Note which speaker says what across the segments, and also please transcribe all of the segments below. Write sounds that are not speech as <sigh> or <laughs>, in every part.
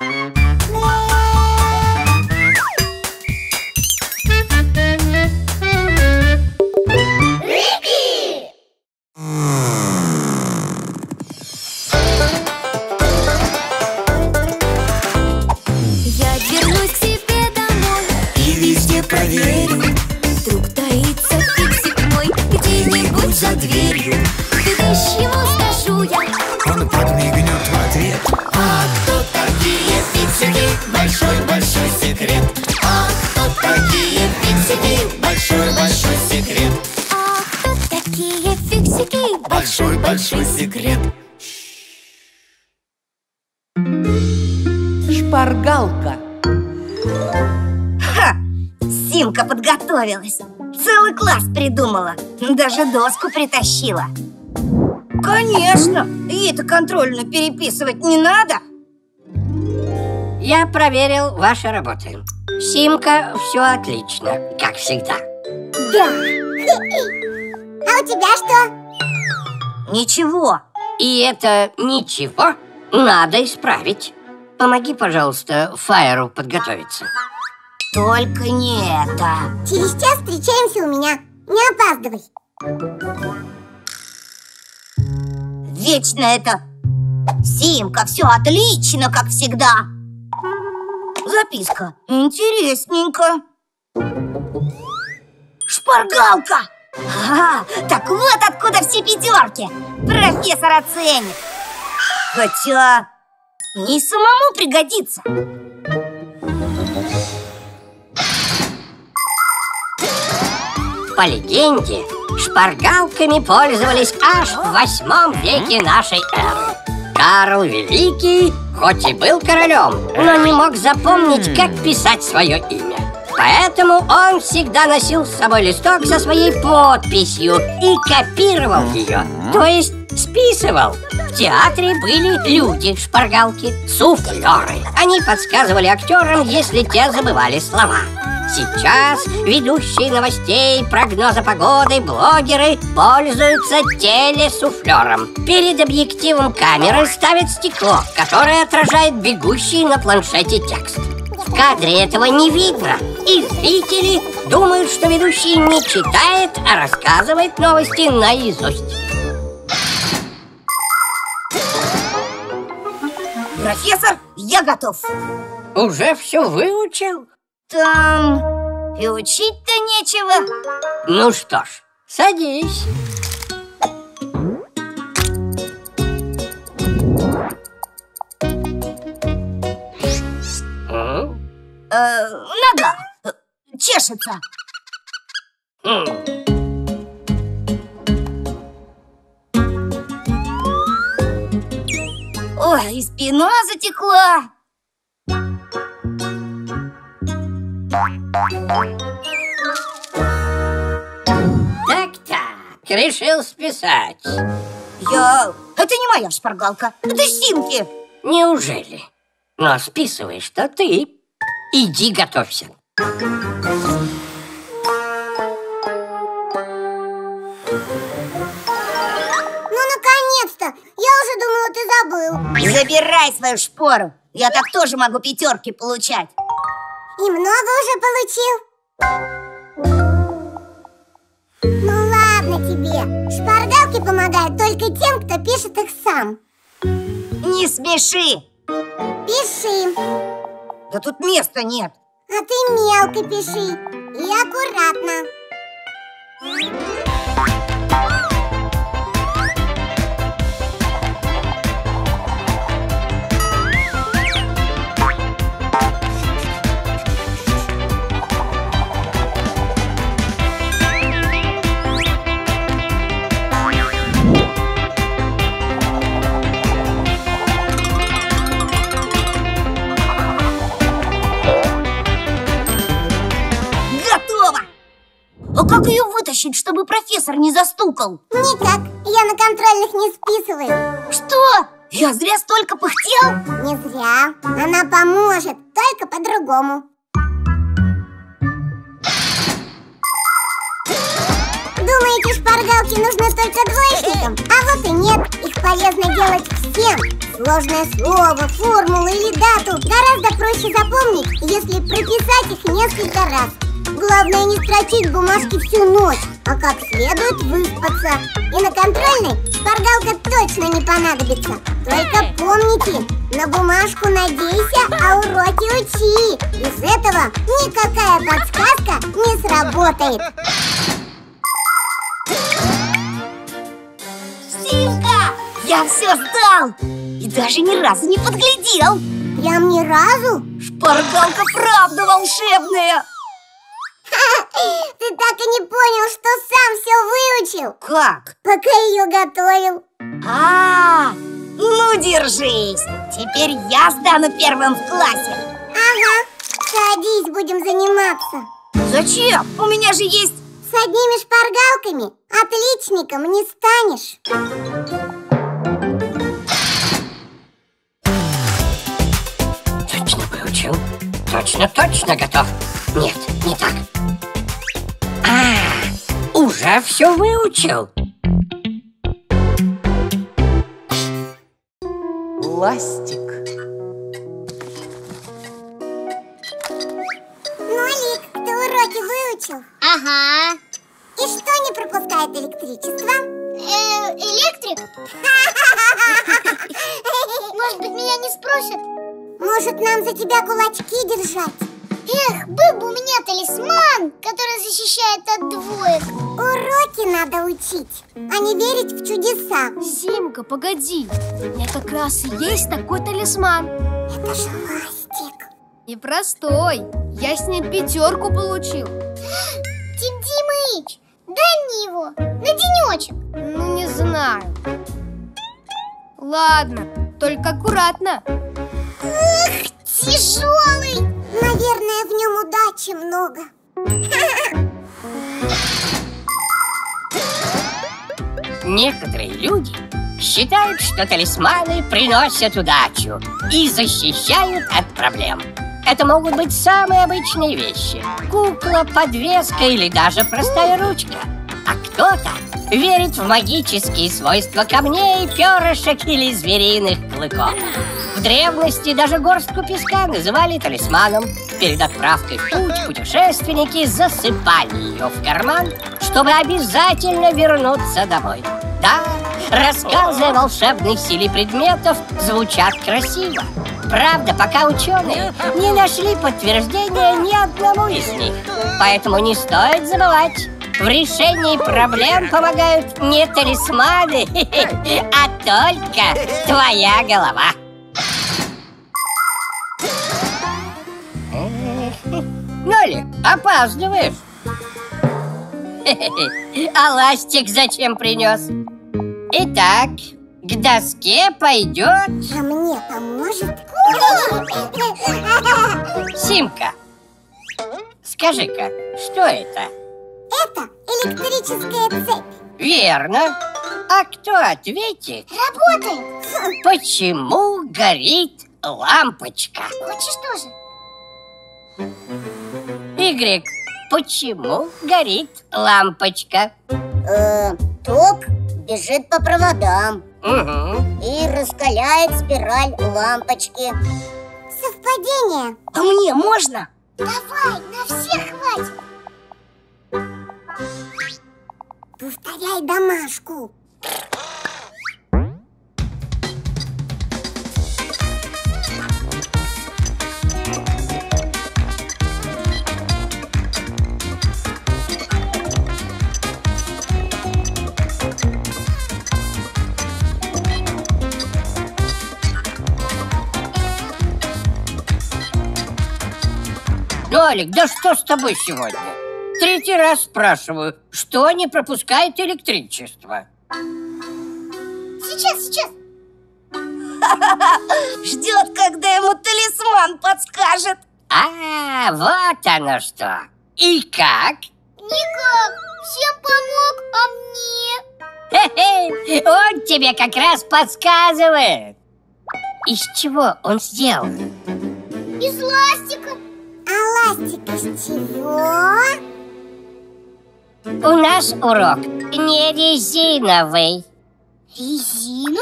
Speaker 1: Я
Speaker 2: Симка подготовилась Целый класс придумала Даже доску притащила Конечно! Ей-то контрольную переписывать не надо
Speaker 3: Я проверил ваши работы. Симка, все отлично, как всегда.
Speaker 4: Да. А у тебя что?
Speaker 2: Ничего
Speaker 3: И это ничего надо исправить. Помоги, пожалуйста, Фаеру подготовиться.
Speaker 2: Только не это.
Speaker 4: Через час встречаемся у меня. Не опаздывай.
Speaker 2: Вечно это Симка, все отлично, как всегда. Записка Интересненько. Шпаргалка! Ага, так вот откуда все пятерки. Профессор оценит. Хотя не самому пригодится
Speaker 3: По легенде, шпаргалками пользовались аж в восьмом веке нашей эры. Карл Великий, хоть и был королем, но не мог запомнить, как писать свое имя. Поэтому он всегда носил с собой листок со своей подписью и копировал ее, то есть списывал. В театре были люди-шпаргалки, суфлеры. Они подсказывали актерам, если те забывали слова. Сейчас ведущие новостей, прогноза погоды, блогеры пользуются телесуфлером. Перед объективом камеры ставят стекло, которое отражает бегущий на планшете текст. В кадре этого не видно, и зрители думают, что ведущий не читает, а рассказывает новости наизусть.
Speaker 2: Профессор, я готов
Speaker 3: Уже все выучил?
Speaker 2: Там и учить-то нечего
Speaker 3: Ну что ж, садись.
Speaker 2: Э, Нога чешется. Ой, и спина затекла
Speaker 3: Так-так, решил списать.
Speaker 2: Я... Это не моя шпаргалка, это Симки
Speaker 3: Неужели? Но списываешь-то ты. Иди готовься.
Speaker 4: Ну, наконец-то! Я уже думала, ты забыл.
Speaker 2: Забирай свою шпору Я так тоже могу пятерки получать
Speaker 4: И много уже получил? Ну ладно тебе. Шпаргалки помогают только тем, кто пишет их сам.
Speaker 2: Не смеши
Speaker 4: Пиши.
Speaker 2: Да тут места нет
Speaker 4: А ты мелко пиши. И аккуратно.
Speaker 2: Как ее вытащить, чтобы профессор не застукал?
Speaker 4: Никак. Я на контрольных не списываю.
Speaker 2: Что? Я зря столько пыхтел?
Speaker 4: Не зря. Она поможет, только по-другому. Думаете, шпаргалки нужны только двоечникам? А вот и нет. Их полезно делать всем. Сложное слово, формулу или дату гораздо проще запомнить, если прописать их несколько раз. Главное не строчить бумажки всю ночь, а как следует выспаться. И на контрольной шпаргалка точно не понадобится. Только помните, на бумажку надейся, а уроки учи. Без этого никакая подсказка не сработает.
Speaker 2: Симка, я все сдал и даже ни разу не подглядел.
Speaker 4: Прям ни разу?
Speaker 2: Шпаргалка правда волшебная. <gasps>
Speaker 4: Ты так и не понял, что сам все выучил,
Speaker 2: Как?
Speaker 4: пока ее готовил.
Speaker 2: А, ну держись. Теперь я стану первым в классе.
Speaker 4: Ага, садись, будем заниматься.
Speaker 2: Зачем? У меня же есть...
Speaker 4: С одними шпаргалками отличником не станешь.
Speaker 3: Точно выучил? Точно, точно готов? Нет, не так. А, уже все выучил.
Speaker 5: Ластик.
Speaker 4: Нолик, ты уроки выучил?
Speaker 6: Ага.
Speaker 4: И что не пропускает электричество?
Speaker 6: Э, электрик? <laughs> Может быть, меня не спросят?
Speaker 4: Может, нам за тебя кулачки держать?
Speaker 6: Эх, был бы у меня талисман, который защищает от двоек.
Speaker 4: Уроки надо учить, а не верить в чудеса.
Speaker 7: Симка, погоди. У меня как раз и есть такой талисман.
Speaker 4: Это же ластик.
Speaker 7: Непростой. Я с ним пятерку получил.
Speaker 6: Дим Димыч, дай мне его на денечек.
Speaker 7: Ну, не знаю. Ладно, только аккуратно.
Speaker 6: Тяжелый.
Speaker 4: Наверное, в нем удачи много.
Speaker 3: Некоторые люди считают, что талисманы приносят удачу и защищают от проблем. Это могут быть самые обычные вещи. Кукла, подвеска или даже простая ручка. А кто-то верит в магические свойства камней, перышек или звериных клыков. В древности даже горстку песка называли талисманом. Перед отправкой в путь путешественники засыпали ее в карман, чтобы обязательно вернуться домой. Да, рассказы о волшебной силе предметов звучат красиво. Правда, пока ученые не нашли подтверждения ни одному из них. Поэтому не стоит забывать, в решении проблем помогают не талисманы, <laughs> а только твоя голова. Нолик, опаздываешь. <laughs> А ластик зачем принес? Итак, к доске пойдет
Speaker 4: А мне поможет? <laughs>
Speaker 3: Симка. Скажи-ка, что это?
Speaker 4: Это электрическая цепь.
Speaker 3: Верно. А кто ответит,
Speaker 6: Работает.
Speaker 3: почему горит лампочка?
Speaker 6: Хочешь тоже?
Speaker 3: Игорь, почему горит лампочка?
Speaker 4: Э, ток бежит по проводам
Speaker 3: Угу.
Speaker 4: и раскаляет спираль лампочки. Совпадение.
Speaker 2: А мне можно?
Speaker 6: Давай, на всех хватит.
Speaker 4: Повторяй домашку.
Speaker 3: Нолик, да что с тобой сегодня? Третий раз спрашиваю, что не пропускает электричество?
Speaker 6: Сейчас, сейчас. <laughs>
Speaker 2: Ждет, когда ему талисман подскажет.
Speaker 3: А, вот оно что. И как?
Speaker 6: Никак. Всем помог, а мне?
Speaker 3: Он тебе как раз подсказывает. Из чего он сделан?
Speaker 6: Из ластика.
Speaker 4: А ластик из чего?
Speaker 3: У нас урок не резиновый.
Speaker 6: Резина?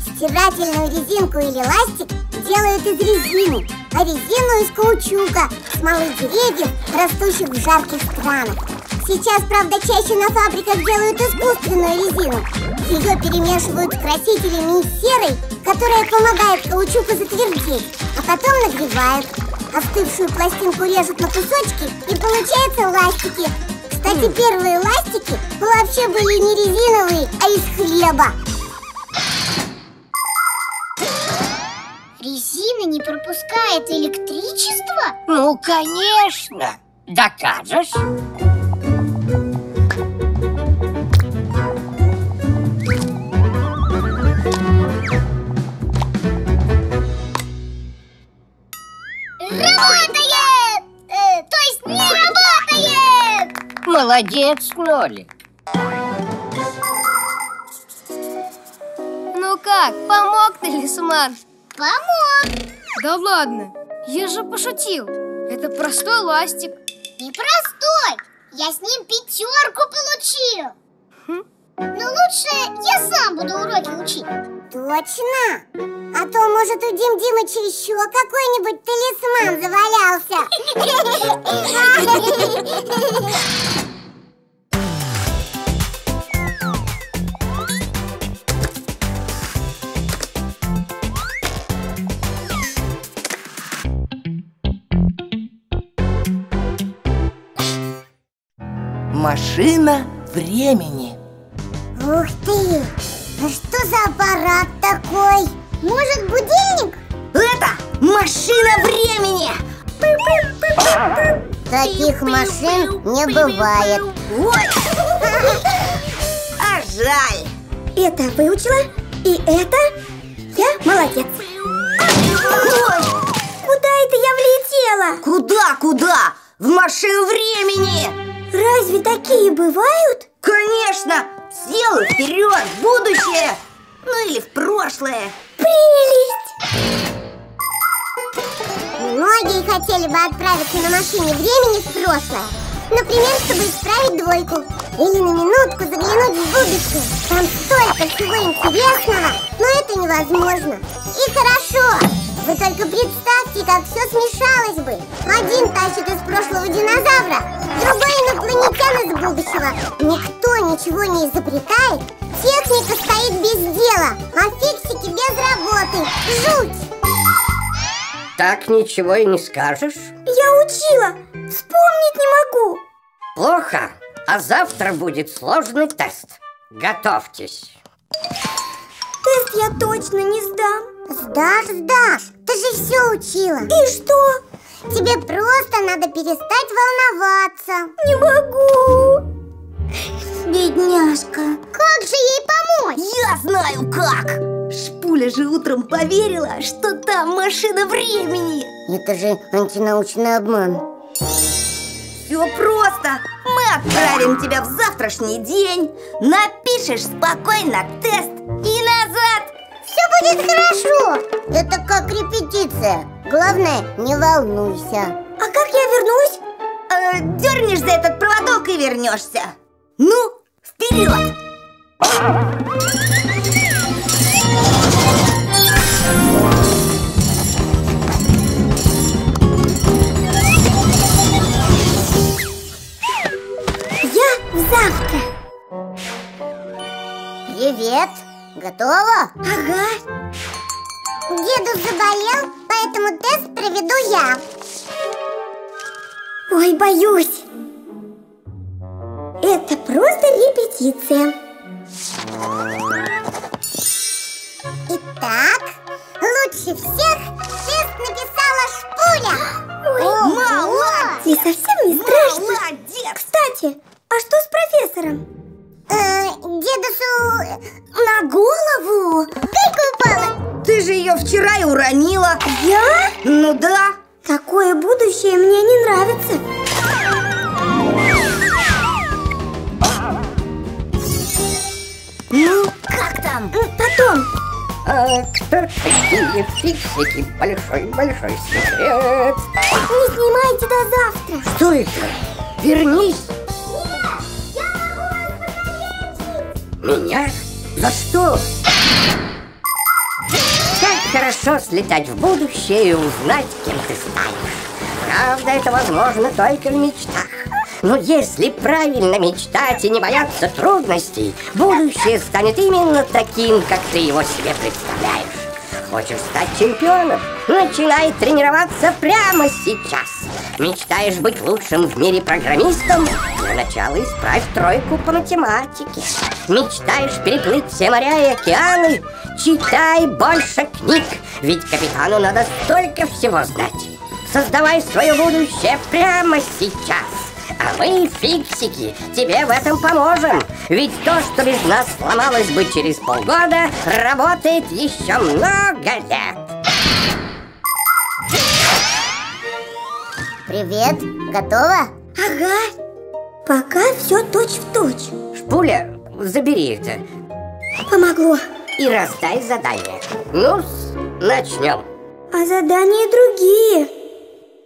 Speaker 4: Стирательную резинку или ластик делают из резины, а резину из каучука, смолы деревьев, растущих в жарких странах. Сейчас, правда, чаще на фабриках делают искусственную резину. Ее перемешивают с красителями и серой, которая помогает каучуку затвердеть, а потом нагревают. Остывшую пластинку режут на кусочки и получаются ластики. Кстати, первые ластики вообще были не резиновые, а из хлеба.
Speaker 6: Резина не пропускает электричество?
Speaker 3: Ну, конечно. Докажешь? Молодец, Нолик.
Speaker 7: Ну как, помог талисман?
Speaker 6: Помог!
Speaker 7: Да ладно, я же пошутил. Это простой ластик.
Speaker 6: Непростой! Я с ним пятерку получил!
Speaker 7: Хм.
Speaker 6: Но лучше я сам буду уроки учить.
Speaker 4: Точно! А то, может, у Дим Димыча еще какой-нибудь талисман завалялся. <laughs> <laughs> <laughs>
Speaker 8: Машина времени.
Speaker 4: Ух ты! А что за аппарат такой? Может, будильник?
Speaker 9: Это машина времени!
Speaker 4: Таких машин не бывает.
Speaker 9: Ой! А жаль!
Speaker 4: Это выучила, и это я молодец.
Speaker 9: Ой!
Speaker 4: Куда это я влетела?
Speaker 9: Куда, куда? В машину времени!
Speaker 4: Разве такие бывают?
Speaker 9: Конечно! Силы вперед, в будущее! Ну или в прошлое!
Speaker 4: Прелесть! Многие хотели бы отправиться на машине времени в прошлое. Например, чтобы исправить двойку. Или на минутку заглянуть в будущее. Там столько всего интересного, но это невозможно. И хорошо. Вы только представьте, как все смешалось бы. Один тащит из прошлого динозавра, другой инопланетян из будущего. Никто ничего не изобретает. Техника стоит без дела, а фиксики без работы. Жуть!
Speaker 3: Так ничего и не скажешь.
Speaker 4: Я учила, вспомнить не могу.
Speaker 3: Плохо. А завтра будет сложный тест. Готовьтесь.
Speaker 4: Тест я точно не сдам. Сдашь, сдашь. Ты же все учила. И что? Тебе просто надо перестать волноваться. Не могу. Бедняжка.
Speaker 6: Как же ей помочь?
Speaker 9: Я знаю как! Шпуля же утром поверила, что там машина времени
Speaker 4: Это же антинаучный обман.
Speaker 9: Все просто Мы отправим тебя в завтрашний день Напишешь спокойно тест
Speaker 4: будет хорошо. Это как репетиция. Главное, не волнуйся. А как я вернусь?
Speaker 9: э, Дернешь за этот проводок и вернешься Ну, вперед!
Speaker 4: Я завтра. Привет. Готова? Ага. Дедус заболел, поэтому тест проведу я. Ой, боюсь. Это просто репетиция. Итак, лучше всех тест написала Шпуля. Ой,
Speaker 9: молодец!
Speaker 4: Ей совсем не страшно.
Speaker 9: Молодец!
Speaker 4: Кстати, а что с профессором? Э, дедусу на голову кайка упала.
Speaker 9: Ты же ее вчера и уронила
Speaker 4: Я?
Speaker 9: Ну да
Speaker 4: Такое будущее мне не нравится.
Speaker 9: Ну, как там?
Speaker 4: Потом.
Speaker 3: А такие фиксики? Большой-большой секрет.
Speaker 4: Не снимайте до завтра.
Speaker 3: Что это? Вернись. Меня? За что? хорошо слетать в будущее и узнать, кем ты станешь. Правда, это возможно только в мечтах. Но если правильно мечтать и не бояться трудностей, будущее станет именно таким, как ты его себе представляешь. Хочешь стать чемпионом? Начинай тренироваться прямо сейчас. Мечтаешь быть лучшим в мире программистом? Для начала исправь тройку по математике. Мечтаешь переплыть все моря и океаны? Читай больше книг, ведь капитану надо столько всего знать. Создавай свое будущее прямо сейчас. А мы, фиксики, тебе в этом поможем. Ведь то, что без нас сломалось бы через полгода, работает еще много лет.
Speaker 4: Привет, готова?
Speaker 10: Ага, пока все точь в точь.
Speaker 3: Шпуля, забери это
Speaker 10: Помогло.
Speaker 3: и раздай задание. ну начнем.
Speaker 10: А задания другие.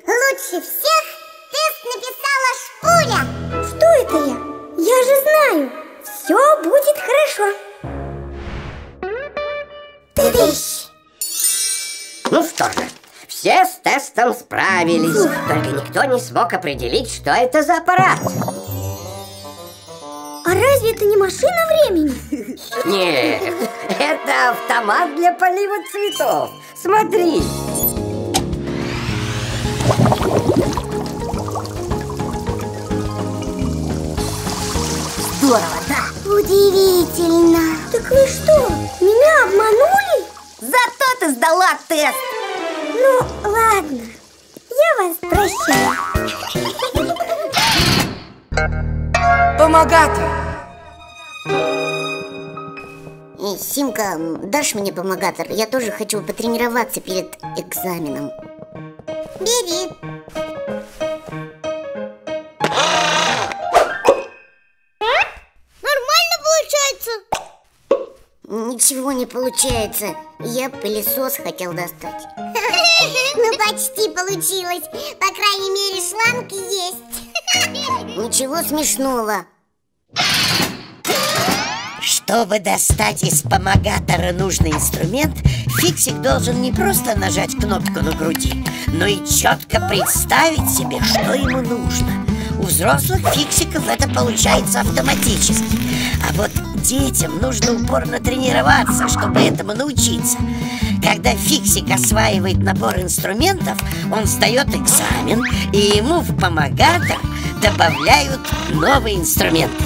Speaker 4: Лучше всех тест написала Шпуля.
Speaker 10: Что это я? Я же знаю. Все будет хорошо.
Speaker 4: Тыдыщ.
Speaker 3: Ну что же, все с тестом справились. Только никто не смог определить, что это за аппарат.
Speaker 10: А разве это не машина времени?
Speaker 3: Нет, это автомат для полива цветов. Смотри.
Speaker 11: Здорово, да?
Speaker 4: Удивительно.
Speaker 10: Так вы что, меня обманули?
Speaker 11: Зато ты сдала тест.
Speaker 10: Ну, ладно. Я вас прощаю.
Speaker 8: Помогатор!
Speaker 4: Эй, Симка, дашь мне помогатор? Я тоже хочу потренироваться перед экзаменом. Бери.
Speaker 6: Нормально получается.
Speaker 4: Ничего не получается. Я пылесос хотел достать. <laughs> Ну, почти получилось. По крайней мере, шланг есть. <laughs> Ничего смешного.
Speaker 5: Чтобы достать из помогатора нужный инструмент, фиксик должен не просто нажать кнопку на груди, но и четко представить себе, что ему нужно. У взрослых фиксиков это получается автоматически. А вот детям нужно упорно тренироваться, чтобы этому научиться. Когда фиксик осваивает набор инструментов, он сдает экзамен, и ему в помогатор добавляют новые инструменты.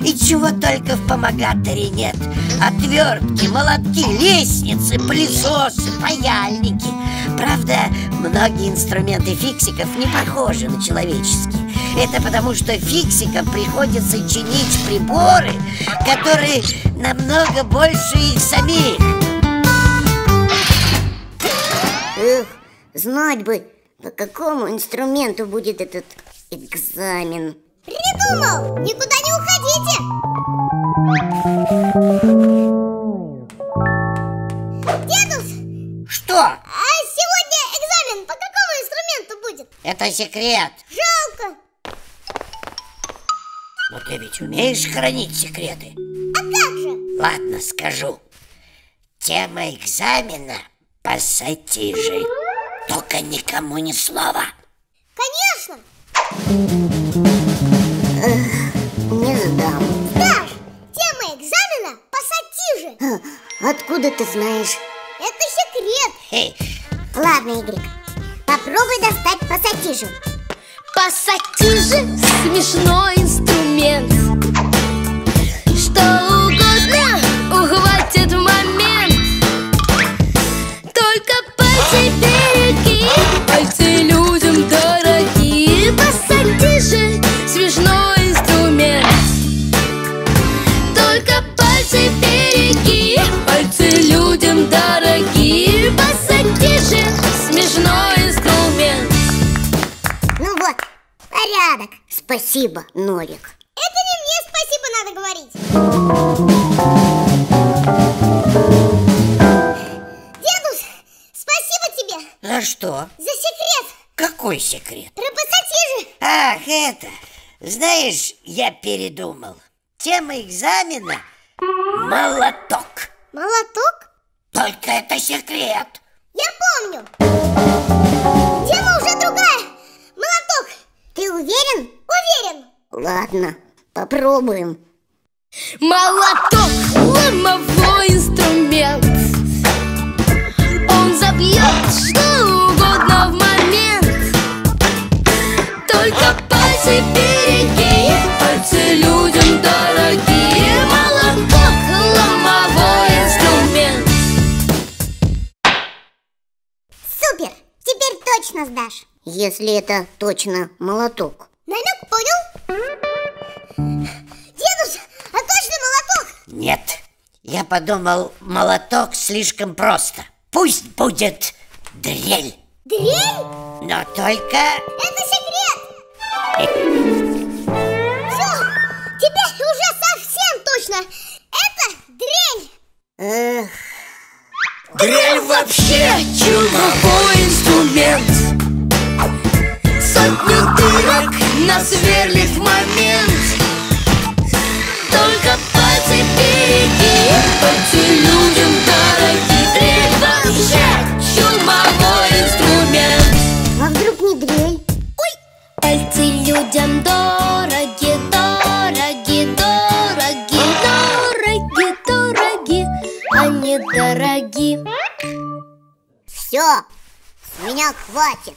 Speaker 5: И чего только в помогаторе нет. Отвертки, молотки, лестницы, пылесосы, паяльники. Правда, многие инструменты фиксиков не похожи на человеческие. Это потому, что фиксикам приходится чинить приборы Которые намного больше их самих
Speaker 4: Эх, знать бы, по какому инструменту будет этот экзамен.
Speaker 6: Придумал! Никуда не уходите! Дедус,
Speaker 5: Что?
Speaker 6: а сегодня экзамен по какому инструменту будет?
Speaker 5: Это секрет
Speaker 6: Жалко.
Speaker 5: Но ты ведь умеешь хранить секреты
Speaker 6: А как же?
Speaker 5: Ладно, скажу. Тема экзамена – пассатижи. Только никому ни слова.
Speaker 6: Конечно.
Speaker 4: Не сдам.
Speaker 6: Даш, тема экзамена пассатижи.
Speaker 4: Откуда ты знаешь?
Speaker 6: Это секрет.
Speaker 4: Ладно, Игорь, попробуй достать пассатижу.
Speaker 1: Пассатижи – смешной инструмент Что
Speaker 4: порядок. Спасибо, Норик.
Speaker 6: Это не мне спасибо надо говорить. Дедус, спасибо тебе
Speaker 5: За что?
Speaker 6: за секрет
Speaker 5: Какой секрет?
Speaker 6: про пассатижи.
Speaker 5: Ах, это! Знаешь, я передумал. Тема экзамена – молоток.
Speaker 6: Молоток?
Speaker 5: Только это секрет.
Speaker 6: Я помню. Тема уже другая. Ты уверен? Уверен.
Speaker 9: Ладно, попробуем.
Speaker 1: Молоток, ломовой инструмент
Speaker 9: Если это точно молоток.
Speaker 6: Намек понял? Дедусь, а точно молоток?
Speaker 5: Нет, я подумал, молоток слишком просто. Пусть будет дрель.
Speaker 6: Дрель?
Speaker 5: Но только...
Speaker 6: Это секрет. Все, теперь уже совсем точно. Это дрель.
Speaker 9: Эх,
Speaker 5: Дрель вообще
Speaker 1: Чумовой инструмент Сотню дырок насверлит момент Только пальцы береги Пальцы людям дороги вообще чумовой инструмент
Speaker 6: А вдруг не дрель?
Speaker 1: Пальцы людям дороги, дороги, дороги, дороги, дороги, они дороги.
Speaker 6: Все, с меня хватит.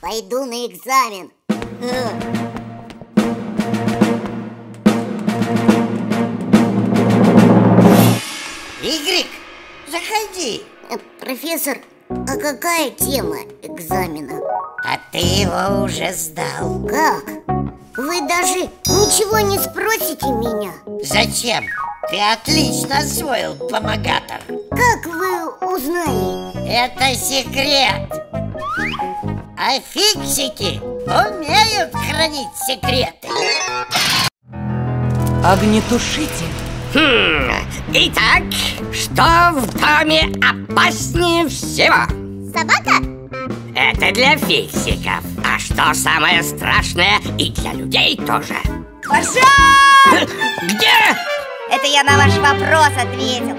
Speaker 6: Пойду на экзамен. Э.
Speaker 5: Игорек, заходи.
Speaker 9: э, профессор, а какая тема экзамена?
Speaker 5: А ты его уже сдал.
Speaker 9: Как? Вы даже ничего не спросите меня?
Speaker 5: Зачем? Ты отлично освоил помогатор.
Speaker 9: Как вы узнали?
Speaker 5: Это секрет. А фиксики умеют хранить секреты.
Speaker 8: Огнетушитель.
Speaker 3: Хм, итак, что в доме опаснее всего?
Speaker 6: Собака?
Speaker 3: Это для фиксиков. А что самое страшное и для людей тоже?
Speaker 9: Пожар! <laughs>
Speaker 3: Где?
Speaker 9: Это я на ваш вопрос ответил.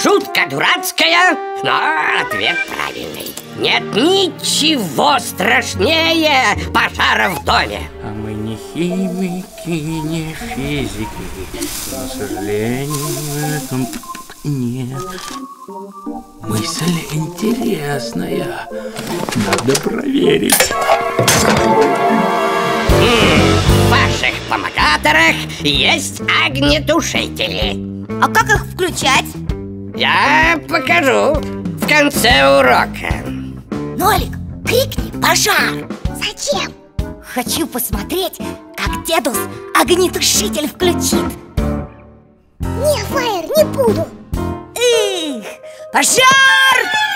Speaker 3: Шутка дурацкая, но ответ правильный. Нет ничего страшнее пожара в доме.
Speaker 12: А мы не химики, не физики. К сожалению, в этом нет. Мысль интересная. Надо проверить.
Speaker 3: В ваших помогаторах есть огнетушители.
Speaker 9: А как их включать?
Speaker 3: Я покажу в конце урока.
Speaker 9: Нолик, крикни «Пожар!»
Speaker 6: Зачем?
Speaker 9: Хочу посмотреть, как дедус огнетушитель включит
Speaker 6: Не, Фаер, не буду.
Speaker 9: Эх, пожар!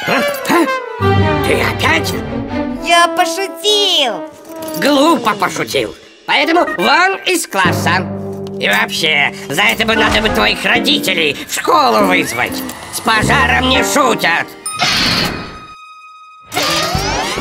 Speaker 3: А? А? Ты опять
Speaker 9: Я пошутил
Speaker 3: глупо пошутил. Поэтому вон из класса. И вообще, за это бы надо бы твоих родителей в школу вызвать. С пожаром не шутят.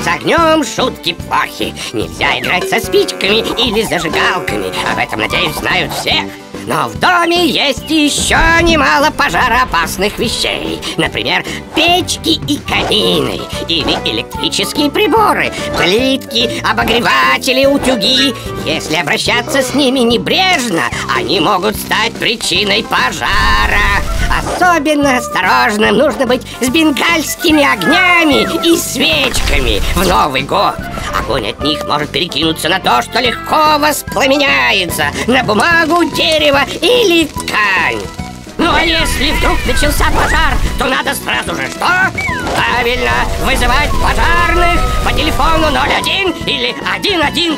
Speaker 3: С огнем шутки плохи. Нельзя играть со спичками или зажигалками. Об этом, надеюсь, знают все. Но в доме есть еще немало пожароопасных вещей. Например, печки и камины. Или электрические приборы. Плитки, обогреватели, утюги. Если обращаться с ними небрежно, они могут стать причиной пожара. Особенно осторожным нужно быть с бенгальскими огнями и свечками в Новый год. Огонь от них может перекинуться на то, что легко воспламеняется, на бумагу, дерево или ткань. Ну а если вдруг начался пожар, то надо сразу же что? Правильно, вызывать пожарных по телефону 01 или 112.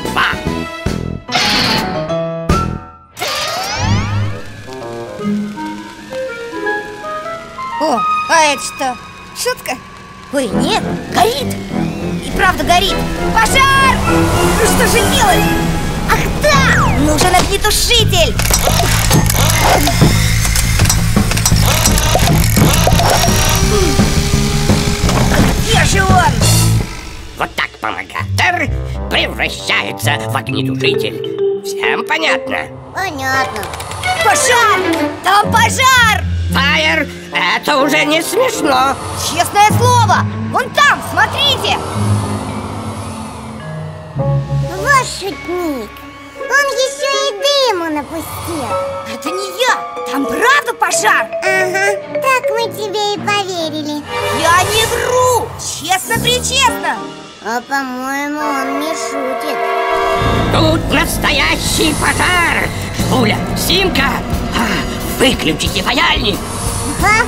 Speaker 9: О, а это что? Шутка? Ой, нет, горит правда горит Пожар! Ну что же делать? Ах да! Нужен огнетушитель! Где же он?
Speaker 3: Вот так помогатор превращается в огнетушитель. Всем понятно?
Speaker 6: Понятно.
Speaker 9: Пожар! Там пожар!
Speaker 3: Фаер, Это уже не смешно.
Speaker 2: Честное слово! Вон там, смотрите!
Speaker 4: Шутник Он еще и дыму напустил
Speaker 2: Это не я! Там правда пожар?
Speaker 4: Ага, так мы тебе и поверили
Speaker 2: Я не вру! Честно-причестно!
Speaker 4: А по-моему, он не шутит
Speaker 3: Тут настоящий пожар. Шпуля, Симка, а, выключите паяльник.
Speaker 4: Ага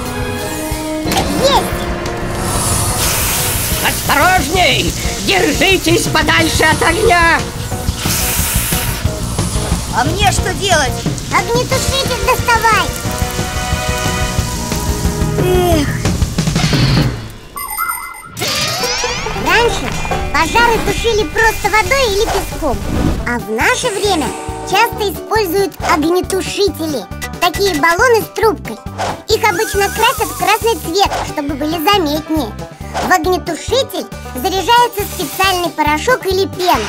Speaker 4: Есть!
Speaker 3: Осторожней! Держитесь подальше от огня!
Speaker 2: А мне что делать?
Speaker 4: Огнетушитель доставай!
Speaker 2: Эх,
Speaker 4: Раньше пожары тушили просто водой или песком А в наше время часто используют огнетушители. Такие баллоны с трубкой. Их обычно красят в красный цвет, чтобы были заметнее. В огнетушитель заряжается специальный порошок или пена.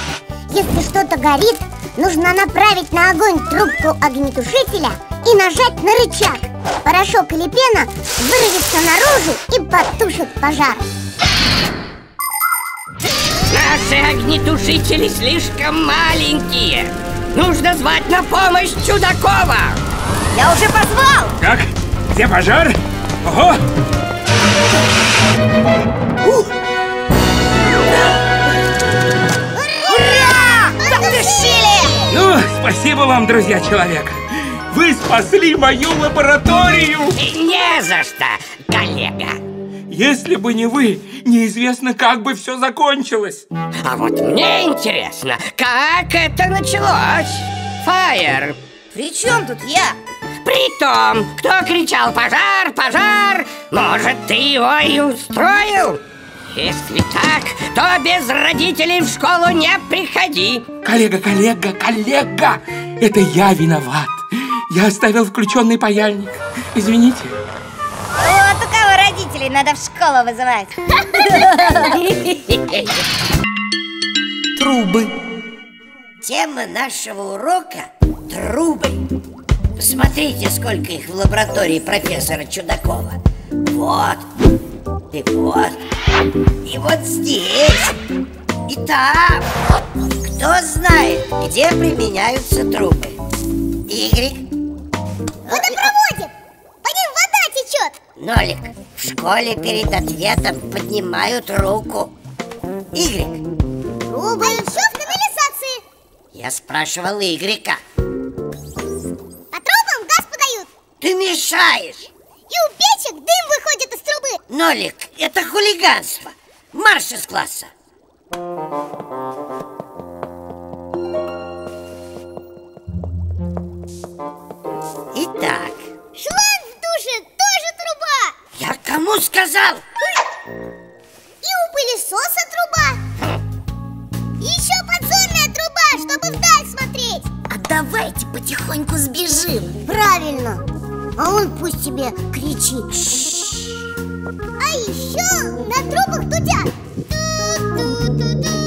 Speaker 4: Если что-то горит, нужно направить на огонь трубку огнетушителя и нажать на рычаг Порошок или пена вырвется наружу и потушит пожар
Speaker 3: Наши огнетушители слишком маленькие. Нужно звать на помощь Чудакова.
Speaker 2: я уже позвал!
Speaker 13: Как? Где пожар? Ого!
Speaker 2: Ура! Потушили!
Speaker 13: Ну, спасибо вам, друзья-человек. Вы спасли мою лабораторию.
Speaker 3: Не за что, коллега.
Speaker 13: Если бы не вы, неизвестно, как бы все закончилось.
Speaker 3: А вот мне интересно, как это началось? Фаер.
Speaker 2: При чем тут я?
Speaker 3: Притом, кто кричал «пожар, пожар», может, ты его и устроил? Если так, то без родителей в школу не приходи.
Speaker 13: Коллега, коллега, коллега, это я виноват. Я оставил включенный паяльник. Извините.
Speaker 2: Вот у кого родителей надо в школу вызывать
Speaker 5: Трубы. Тема нашего урока – трубы. Посмотрите, сколько их в лаборатории профессора Чудакова. Вот, и вот, и вот здесь, и там. Кто знает, где применяются трубы? Игорь,
Speaker 4: Водопроводик! По ним вода течет
Speaker 5: Нолик, в школе перед ответом поднимают руку. Игорь,
Speaker 4: Трубы А еще в канализации
Speaker 5: я спрашивал Игоря.
Speaker 4: По трубам газ подают
Speaker 5: Ты мешаешь.
Speaker 4: И у печек дым выходит из трубы.
Speaker 5: Нолик, это хулиганство. Марш из класса. Итак,
Speaker 4: Шланг в душе тоже труба.
Speaker 5: Я кому сказал?
Speaker 4: И у пылесоса труба. И еще подзорная труба, чтобы вдаль смотреть.
Speaker 1: А давайте потихоньку сбежим.
Speaker 4: Правильно А он пусть себе кричит. А еще на трубах дудят Нолик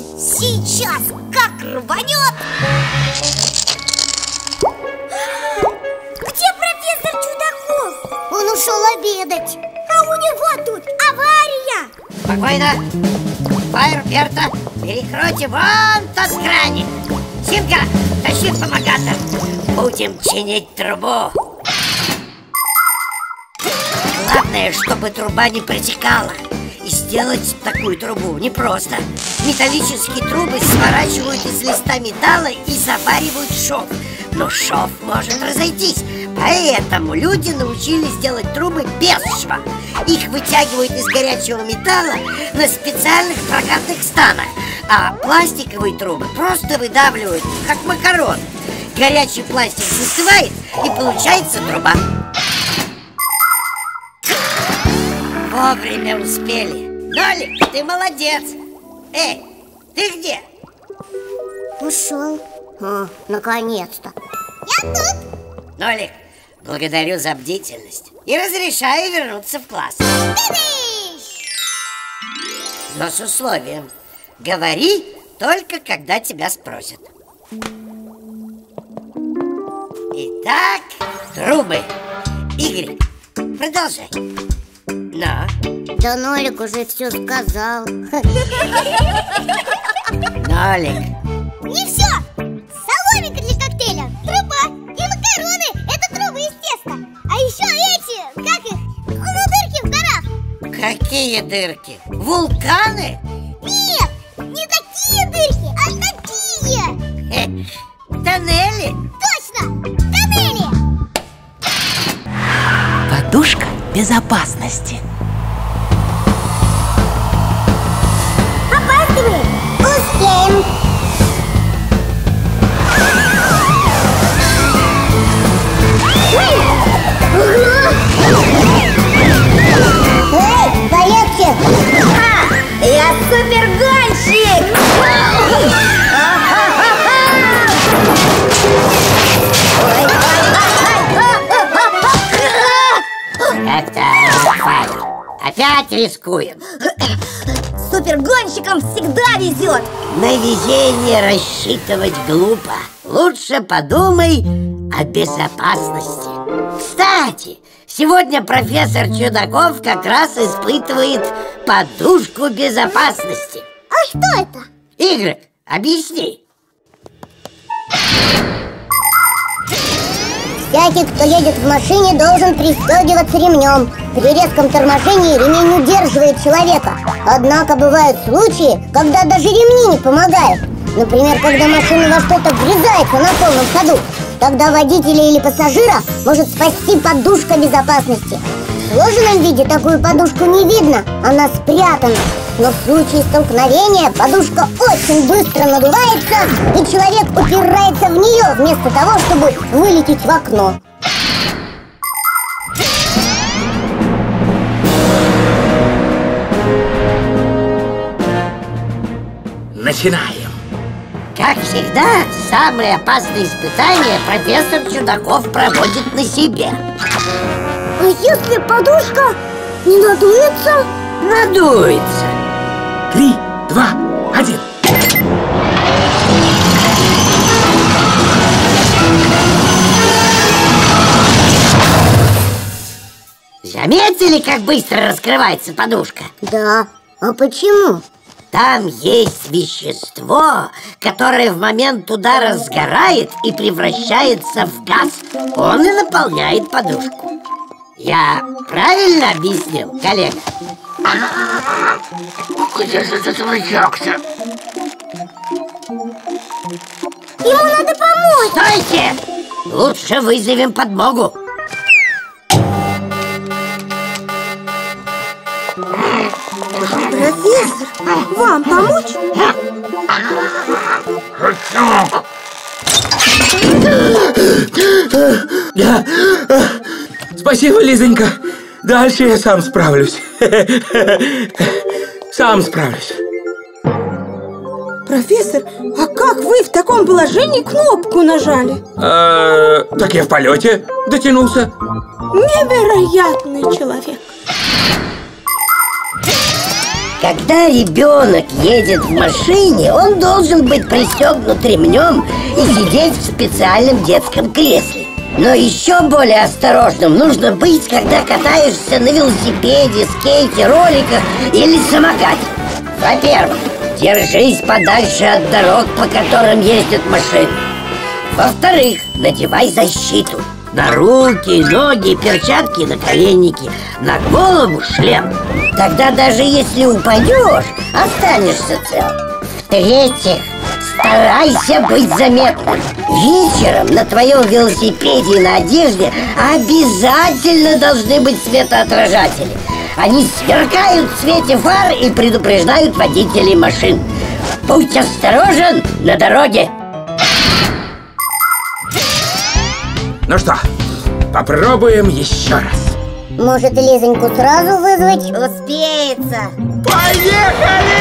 Speaker 4: Бы! Сейчас как рванет!
Speaker 6: Где профессор Чудаков?
Speaker 4: Он ушел обедать
Speaker 6: А у него тут авария!
Speaker 5: Спокойно. Фаер, Берта, перекройте вон тот краник. Симка, тащи помогатор. Будем чинить трубу. Главное, чтобы труба не протекала. Сделать такую трубу непросто. Металлические трубы сворачивают из листа металла и заваривают шов. Но шов может разойтись. Поэтому люди научились делать трубы без шва. Их вытягивают из горячего металла на специальных прокатных станах. А пластиковые трубы просто выдавливают, как макарон. Горячий пластик застывает и получается труба. Вовремя успели. Нолик, ты молодец. Эй, ты где?
Speaker 6: Ушел
Speaker 4: О, наконец-то Я тут
Speaker 5: Нолик, благодарю за бдительность и разрешаю вернуться в класс. Но с условием. Говори только когда тебя спросят. Итак, трубы. Игорь, продолжай. Но,
Speaker 4: Да Нолик уже все сказал.
Speaker 5: Нолик,
Speaker 4: Не все! Соломинка для коктейля, труба и макароны Это трубы из теста. А еще эти, как их, дырки в горах.
Speaker 5: Какие дырки? Вулканы?
Speaker 4: Нет, не такие дырки, а такие.
Speaker 5: Хе,
Speaker 8: безопасности.
Speaker 6: Опаздываем!
Speaker 4: Успеем
Speaker 5: Опять рискуем.
Speaker 6: Супергонщикам всегда везет!
Speaker 5: На везение рассчитывать глупо. Лучше подумай о безопасности. Кстати, сегодня профессор Чудаков как раз испытывает подушку безопасности.
Speaker 4: А что это?
Speaker 5: Игорь, объясни.
Speaker 4: Всякий, кто едет в машине, должен пристегиваться ремнем. При резком торможении ремень удерживает человека. Однако бывают случаи, когда даже ремни не помогают. Например, когда машина во что-то врезается на полном ходу. Тогда водителя или пассажира может спасти подушка безопасности. В сложенном виде такую подушку не видно, она спрятана. Но в случае столкновения подушка очень быстро надувается, и человек упирается в нее вместо того, чтобы вылететь в окно.
Speaker 13: Начинаем.
Speaker 5: Как всегда, самые опасные испытания профессор Чудаков проводит на себе.
Speaker 4: А если подушка не надуется?
Speaker 5: Надуется.
Speaker 13: Три, два, один.
Speaker 5: Заметили, как быстро раскрывается подушка?
Speaker 4: Да. А почему?
Speaker 5: Там есть вещество, которое в момент удара сгорает и превращается в газ. Он и наполняет подушку. Я правильно объяснил, коллега?
Speaker 13: Где же этот отвлекся?
Speaker 4: Ему надо помочь!
Speaker 5: Стойте! Лучше вызовем подмогу.
Speaker 6: Профессор, вам помочь?
Speaker 13: Спасибо, Лизонька. Дальше я сам справлюсь. Сам справлюсь.
Speaker 14: Профессор, а как вы в таком положении кнопку нажали?
Speaker 13: А, так я в полете дотянулся.
Speaker 14: Невероятный человек.
Speaker 5: Когда ребенок едет в машине, он должен быть пристегнут ремнем и сидеть в специальном детском кресле. Но еще более осторожным нужно быть, когда катаешься на велосипеде, скейте, роликах или самокате. Во-первых, держись подальше от дорог, по которым ездят машины. Во-вторых, надевай защиту. На руки, ноги, перчатки, наколенники На голову шлем. Тогда даже если упадешь, останешься цел. В-третьих, старайся быть заметным. Вечером на твоем велосипеде и на одежде обязательно должны быть светоотражатели. Они сверкают в свете фар и предупреждают водителей машин. Будь осторожен на дороге
Speaker 13: Ну что, попробуем еще раз.
Speaker 4: Может, Лизоньку сразу вызвать?
Speaker 2: Успеется
Speaker 13: Поехали!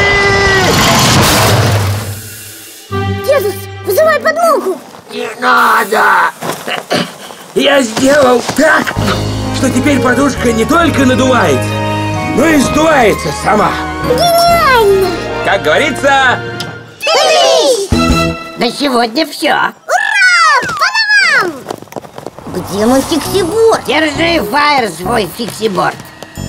Speaker 2: Дедус, вызывай подмогу
Speaker 13: Не надо! Я сделал так, что теперь подушка не только надувается, но и сдувается сама.
Speaker 2: Гениально!
Speaker 13: Как говорится,
Speaker 5: На сегодня все
Speaker 4: Где мой фиксиборд?
Speaker 5: Держи, Фаер, свой фиксиборд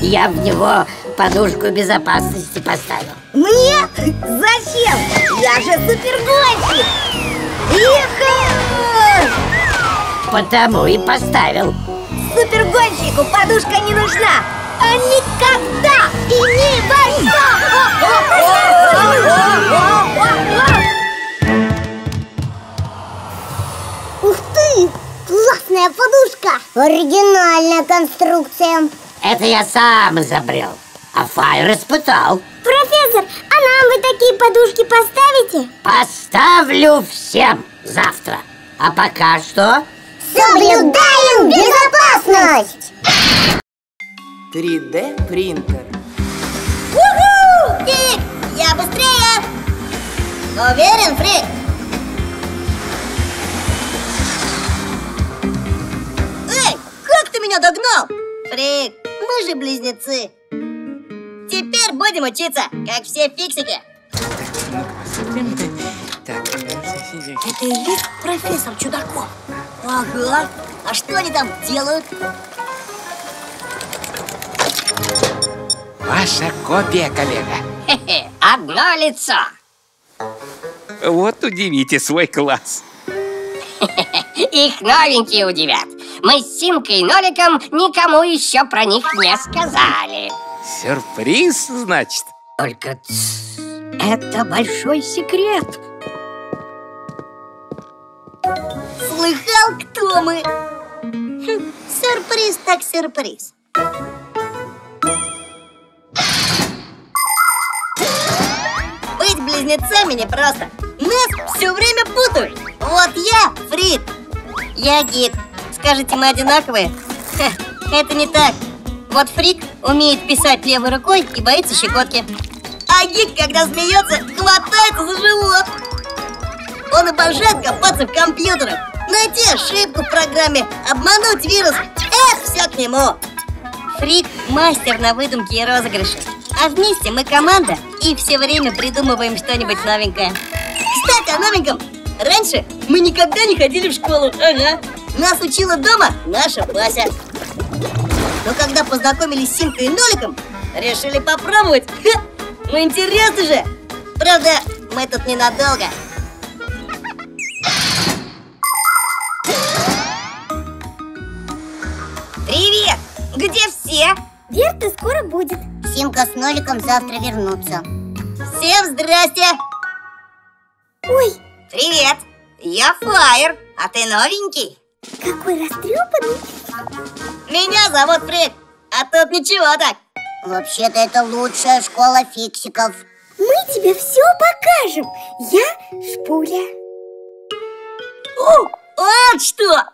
Speaker 5: Я в него подушку безопасности поставил
Speaker 15: Мне? Зачем? Я же супергонщик! Ихо!
Speaker 5: Потому и поставил
Speaker 15: Супергонщику подушка не нужна! А никогда и ни во
Speaker 2: Ух Классная подушка!
Speaker 4: Оригинальная конструкция
Speaker 5: Это я сам изобрел А Фаер испытал
Speaker 2: Профессор, а нам вы такие подушки поставите?
Speaker 5: Поставлю всем завтра А пока что
Speaker 4: Соблюдаем безопасность!
Speaker 16: 3D принтер.
Speaker 2: Уху! Я быстрее! Уверен, Фрик? Ты меня догнал? Фрик, мы же близнецы. Теперь будем учиться, как все фиксики.
Speaker 16: Так,
Speaker 2: Это и есть профессор Чудаков? Ага. А что они там делают?
Speaker 16: ваша копия, коллега.
Speaker 3: Хе-хе, одно лицо.
Speaker 13: Вот удивите свой класс.
Speaker 3: Их новенькие удивят. Мы с Симкой и Ноликом никому еще про них не сказали.
Speaker 16: Сюрприз, значит?
Speaker 5: Только тс, это большой секрет
Speaker 2: Слыхал, кто мы? Хм, сюрприз так сюрприз. Быть близнецами непросто. Нас все время путают. Вот я Фрид. Я Гик. Скажете, мы одинаковые? Ха, это не так. Вот Фрик умеет писать левой рукой и боится щекотки. А Гик, когда смеется, хватается за живот. Он обожает копаться в компьютерах, найти ошибку в программе, обмануть вирус. Это все к нему. Фрик – мастер на выдумки и розыгрыши. А вместе мы команда и все время придумываем что-нибудь новенькое. Кстати, о новеньком. Раньше мы никогда не ходили в школу. Ага. Нас учила дома наша Вася. Но когда познакомились с Симкой и Ноликом, решили попробовать. Ха! Ну интересно же. Правда, мы тут ненадолго. Привет! Где все?
Speaker 4: Берта скоро будет Симка с Ноликом завтра вернутся
Speaker 2: Всем здрасте!
Speaker 4: Ой,
Speaker 2: Привет! Я Фаер, а ты новенький?
Speaker 4: Какой растрепанный
Speaker 2: Меня зовут Фрик, а тут ничего так
Speaker 4: Вообще-то это лучшая школа фиксиков
Speaker 2: Мы тебе все покажем Я Шпуля О, вот что!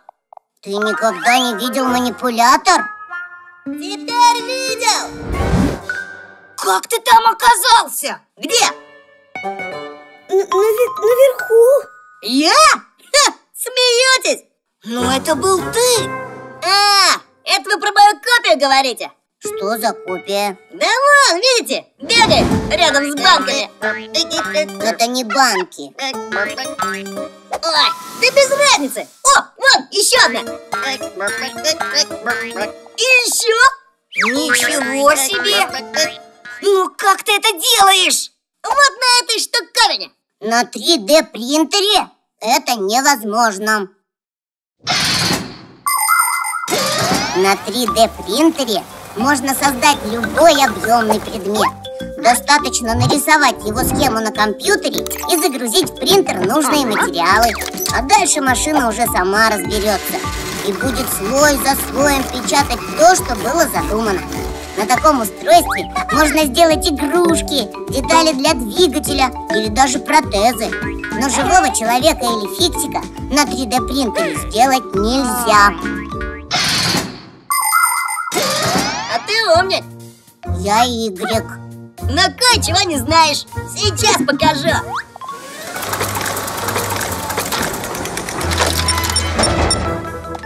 Speaker 4: Ты никогда не видел манипулятор? Теперь видел!
Speaker 2: Как ты там оказался? Где?
Speaker 4: наверху
Speaker 2: Я? Ха, смеетесь? Ну, это был ты! А, это вы про мою копию говорите?
Speaker 4: Что за копия?
Speaker 2: Да вон, видите, бегает рядом с банками.
Speaker 4: Это не банки.
Speaker 2: Ой, да без разницы. О, вон, еще одна. И еще? Ничего себе! Ну как ты это делаешь? Вот на этой штуковине.
Speaker 4: На 3D принтере? Это невозможно На 3D принтере можно создать любой объемный предмет Достаточно нарисовать его схему на компьютере и загрузить в принтер нужные материалы А дальше машина уже сама разберется И будет слой за слоем печатать то, что было задумано на таком устройстве можно сделать игрушки, детали для двигателя или даже протезы. Но живого человека или фиксика на 3D принтере сделать нельзя.
Speaker 2: Умник
Speaker 4: Я Y.
Speaker 2: Но кое-чего не знаешь Сейчас покажу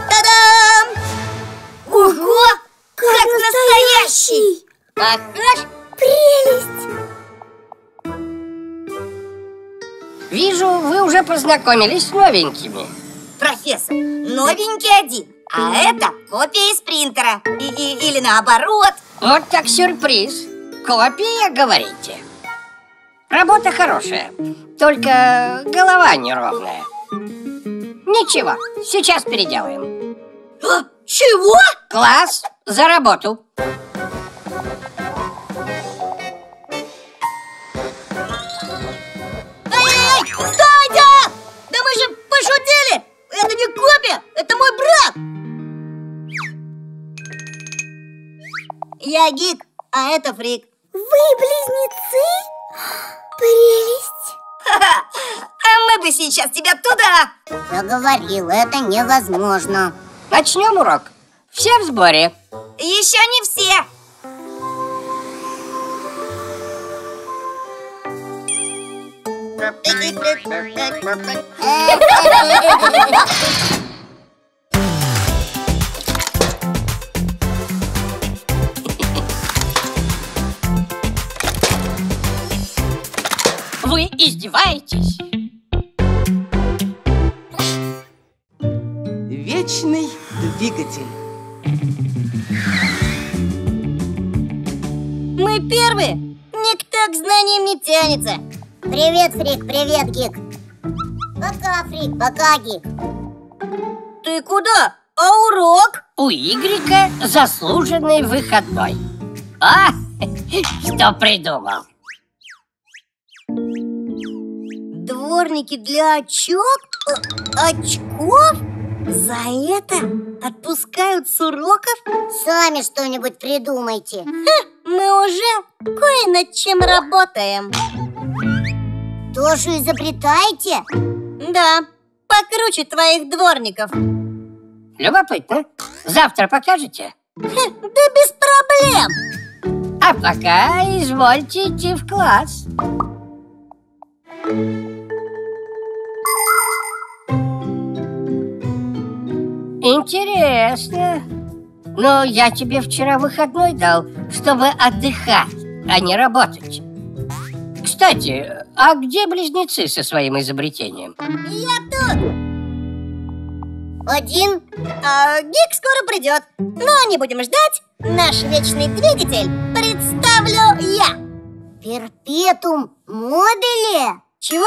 Speaker 2: Та-дам! Ого! Как, настоящий! Похож?
Speaker 4: Прелесть!
Speaker 3: Вижу, вы уже познакомились с новенькими.
Speaker 2: Профессор, новенький один А это копия из принтера и, и- Или наоборот
Speaker 3: Вот так сюрприз. Копия, говорите? Работа хорошая, только голова неровная. Ничего, сейчас переделаем.
Speaker 2: А, Чего?
Speaker 3: Класс, за работу.
Speaker 2: Я гик, а это фрик
Speaker 4: Вы близнецы? Прелесть! <laughs>
Speaker 2: А мы бы сейчас тебя туда!
Speaker 4: Я говорил, это невозможно.
Speaker 3: Начнем урок. Все в сборе.
Speaker 2: Еще не все!
Speaker 3: Вы <laughs> издеваетесь?
Speaker 8: Вечный двигатель.
Speaker 2: Мы первые! Никто к знаниям не тянется!
Speaker 4: Привет, Фрик, привет, Гик. Пока, Фрик, пока, Гик.
Speaker 2: Ты куда? А урок?
Speaker 3: У Игрека заслуженный выходной. А, <laughs> что придумал?
Speaker 2: Дворники для очок? Э, Очков? За это отпускают с уроков?
Speaker 4: Сами что-нибудь придумайте.
Speaker 2: Мы уже кое над чем работаем
Speaker 4: Тоже изобретаете?
Speaker 2: Да, покруче твоих дворников
Speaker 3: Любопытно. Завтра покажете?
Speaker 2: Да без проблем
Speaker 3: А пока извольте идти в класс. Интересно. Но я тебе вчера выходной дал, чтобы отдыхать, а не работать. Кстати, а где близнецы со своим изобретением?
Speaker 2: Я тут
Speaker 4: Один?
Speaker 2: а, Гик скоро придет Но не будем ждать Наш вечный двигатель представлю я
Speaker 4: Перпетум мобиле?
Speaker 2: Чего?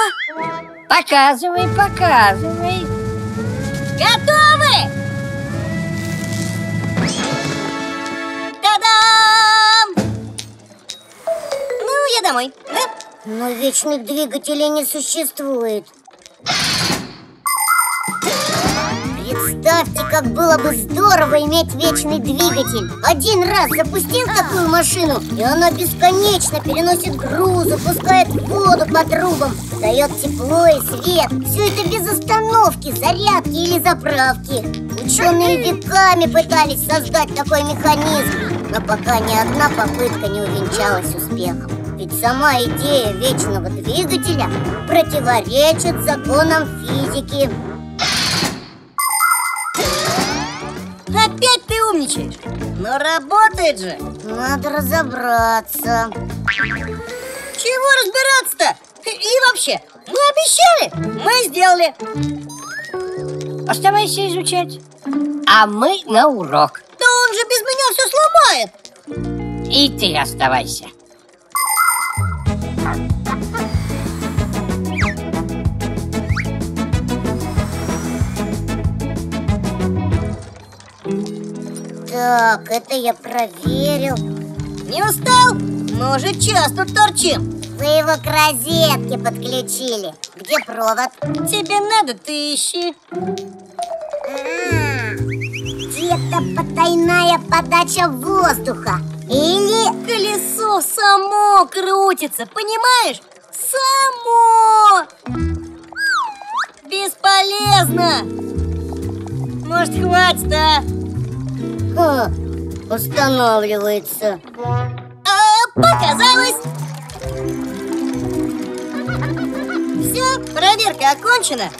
Speaker 3: Показывай, показывай.
Speaker 2: Готовы? Ну, я домой да?
Speaker 4: Но вечных двигателей не существует. Представь Представьте, как было бы здорово иметь вечный двигатель. Один раз запустил такую машину, и она бесконечно переносит грузы, пускает воду по трубам Дает тепло и свет. Все это без остановки, зарядки или заправки. Ученые веками пытались создать такой механизм Но пока ни одна попытка не увенчалась успехом. Ведь сама идея вечного двигателя противоречит законам физики.
Speaker 2: Умничаешь. Но работает же.
Speaker 4: Надо разобраться.
Speaker 2: Чего разбираться-то? И вообще, мы обещали, мы сделали.
Speaker 3: Оставайся изучать. А мы на урок.
Speaker 2: Да он же без меня все сломает.
Speaker 3: И ты оставайся.
Speaker 4: Так, это я проверил.
Speaker 2: Не устал? Мы уже час тут торчим.
Speaker 4: Вы его к розетке подключили. Где провод?
Speaker 2: Тебе надо, ты ищи.
Speaker 4: А, Где-то потайная подача воздуха. Или...
Speaker 2: Колесо само крутится, понимаешь? Само! Бесполезно! Может, хватит, а?
Speaker 4: О, устанавливается.
Speaker 2: А, показалось! Все, проверка окончена.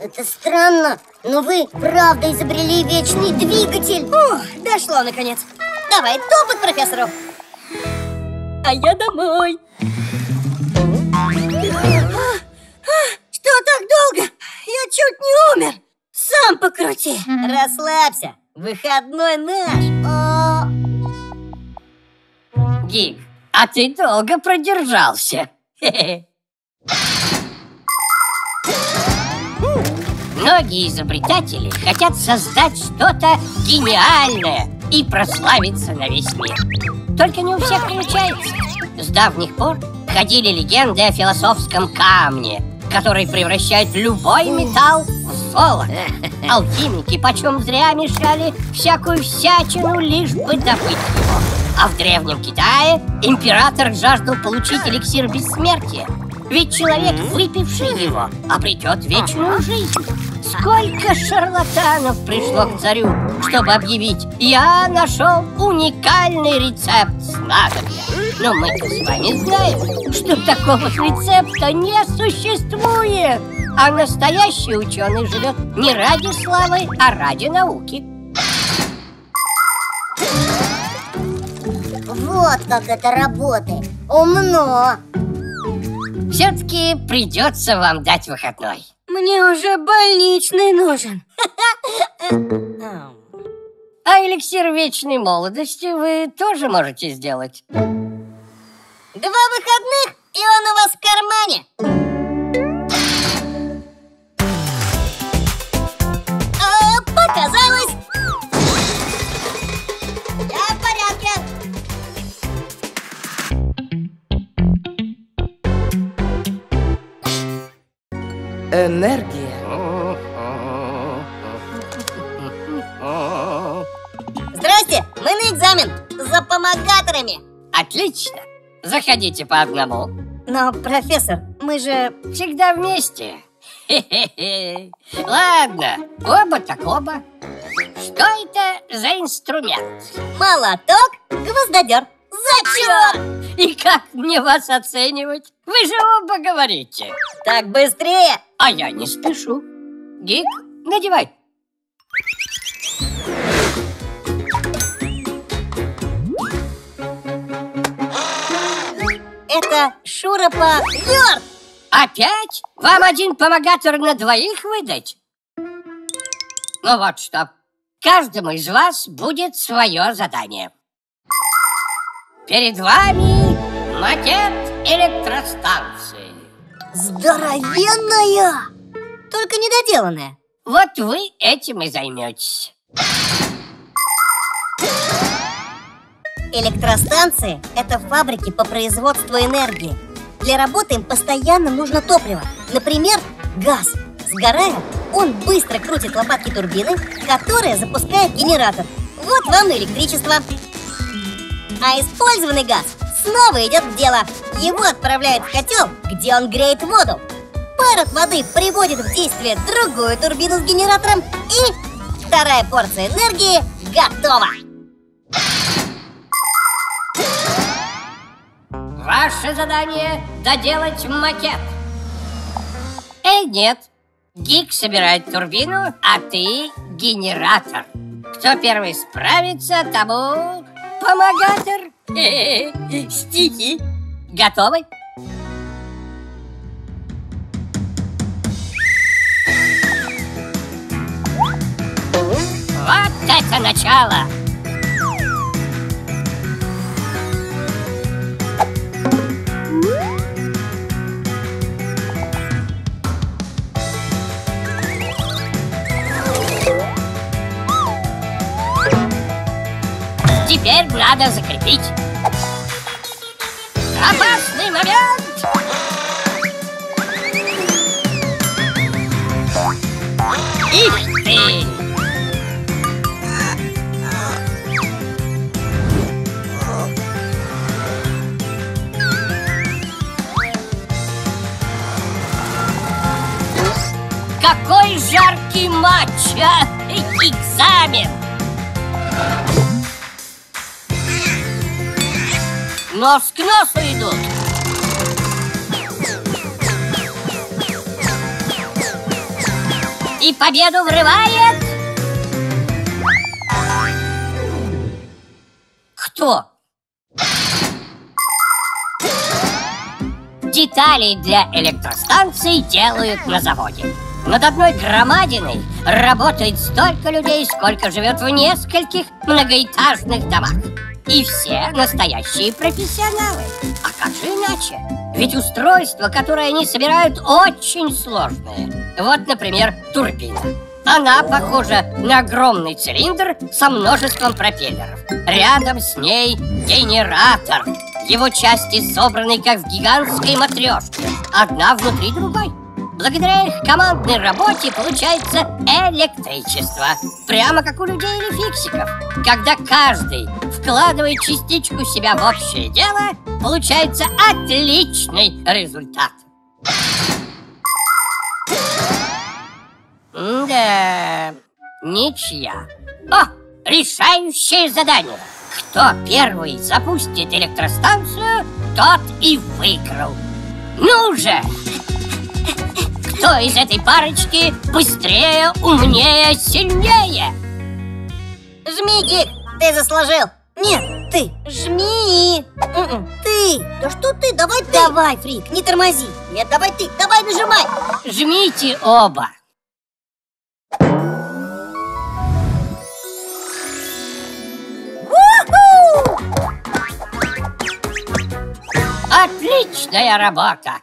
Speaker 4: Это странно, но вы правда изобрели вечный двигатель.
Speaker 2: Ух, дошло наконец. Давай топот профессору. А я домой. Что так долго? Я чуть не умер. Сам покрути. Расслабься. Выходной наш. О,
Speaker 3: Гик, а ты долго продержался. <laughs> Многие изобретатели хотят создать что-то гениальное и прославиться на весь мир. Только не у всех получается. С давних пор ходили легенды о философском камне, который превращает любой металл в золото. Алхимики почем зря мешали всякую всячину, лишь бы добыть его. А в Древнем Китае император жаждал получить эликсир бессмертия. Ведь человек, выпивший его, обретет вечную жизнь. Сколько шарлатанов пришло к царю, чтобы объявить «Я нашел уникальный рецепт снадобья». Но мы-то с вами знаем, что такого рецепта не существует. А настоящий ученый живет не ради славы, а ради науки.
Speaker 4: Вот как это работает. Умно.
Speaker 3: Все-таки придется вам дать выходной.
Speaker 2: мне уже больничный нужен.
Speaker 3: А эликсир вечной молодости вы тоже можете сделать.
Speaker 2: Два выходных, и он у вас в кармане. Показалось. Я в порядке.
Speaker 8: Энергия.
Speaker 2: Здрасте, мы на экзамен. За помогаторами.
Speaker 3: Отлично. Заходите по одному.
Speaker 2: Но, профессор, мы же...
Speaker 3: Всегда вместе. Хе-хе-хе. <laughs> Ладно, оба так оба. Что это за инструмент?
Speaker 2: Молоток, гвоздодер. Зачет!
Speaker 3: И как мне вас оценивать? Вы же оба говорите.
Speaker 2: Так быстрее.
Speaker 3: А я не спешу. Гик, надевай.
Speaker 2: Это шуроповерт.
Speaker 3: Опять? Вам один помогатор на двоих выдать? Ну вот что. Каждому из вас будет свое задание. Перед вами макет электростанции.
Speaker 2: Здоровенная! Только недоделанная.
Speaker 3: Вот вы этим и займетесь.
Speaker 2: Электростанции – это фабрики по производству энергии. Для работы им постоянно нужно топливо. Например, газ. Сгорая, Он быстро крутит лопатки турбины, которая запускает генератор. Вот вам электричество. А использованный газ снова идет в дело. Его отправляют в котел, где он греет воду. Пар от воды приводит в действие другую турбину с генератором и вторая порция энергии готова.
Speaker 3: Ваше задание – доделать макет. Эй, нет. Гик собирает турбину, а ты – генератор. Кто первый справится, тому помогатор. <laughs> Стихи. Готовы? Вот это начало! Надо закрепить. Опасный момент! Их ты! Какой жаркий матч, а? <laughs> Экзамен! Нос к носу идут. И победу врывает... Кто? Детали для электростанций делают на заводе. Над одной громадиной работает столько людей, сколько живет в нескольких многоэтажных домах. И все настоящие профессионалы. А как же иначе? Ведь устройства, которые они собирают, очень сложные. Вот, например, турбина. Она похожа на огромный цилиндр со множеством пропеллеров. Рядом с ней генератор. Его части собраны как в гигантской матрешке. Одна внутри другой. Благодаря их командной работе получается электричество. Прямо как у людей или фиксиков. Когда каждый вкладывает частичку себя в общее дело, получается отличный результат. Да, ничья. О, решающее задание. Кто первый запустит электростанцию, тот и выиграл. Ну же! Кто из этой парочки быстрее, умнее, сильнее?
Speaker 2: Жми, ты заслужил. Нет, ты. Жми. М-м, Ты. Да что ты? Давай ты. Давай, Фрик, не тормози. Нет, давай ты. Давай нажимай.
Speaker 3: Жмите оба. Отличная работа!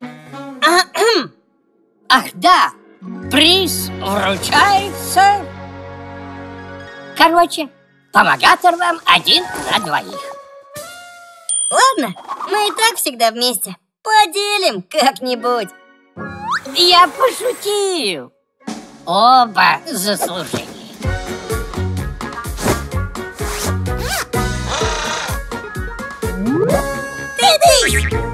Speaker 3: <clears throat> Ах да, приз вручается... Короче, помогатор вам один на двоих.
Speaker 2: Ладно, мы и так всегда вместе. Поделим как-нибудь.
Speaker 3: Я пошутил. Оба заслужили.
Speaker 2: Ты-ты!